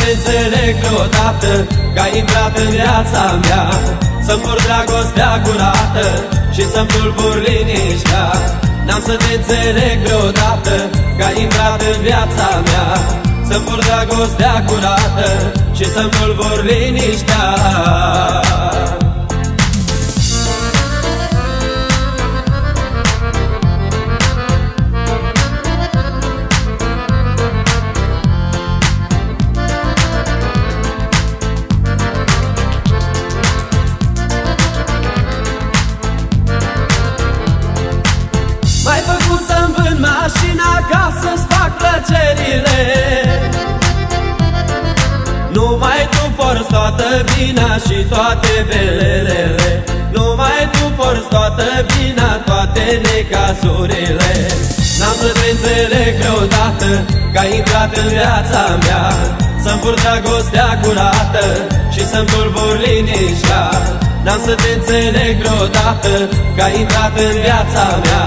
te înțeleg vreodată Că ai intrat în viața mea. Să-mi pur dragostea curată Și să-mi tulbur liniștea. N-am să te înțeleg vreodată Că ai intrat în viața mea. Să-mi pur dragostea curată Și să-mi tulbur liniștea mașina ca să-ți fac plăcerile. Numai tu porți toată vina și toate belelele Numai tu porți toată vina, toate necazurile. N-am să te înțeleg vreodată că ai intrat în viața mea. Să-mi pur dragostea curată și să-mi tulbur liniștea. N-am să te înțeleg vreodată că ai intrat în viața mea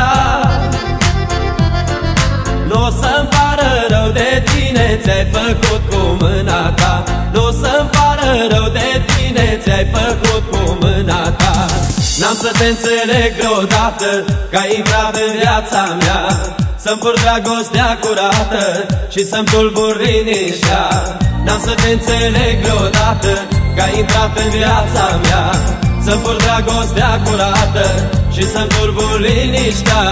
ți-ai făcut cu mâna ta. Nu să-mi pară rău de tine ți-ai făcut cu mâna ta. N-am să te înțeleg vreodată Că ai intrat în viața mea. Să-mi pur dragostea curată Și să-mi tulbur liniștea. N-am să te înțeleg vreodată Că ai intrat în viața mea. Să-mi pur dragostea curată Și să-mi tulbur liniștea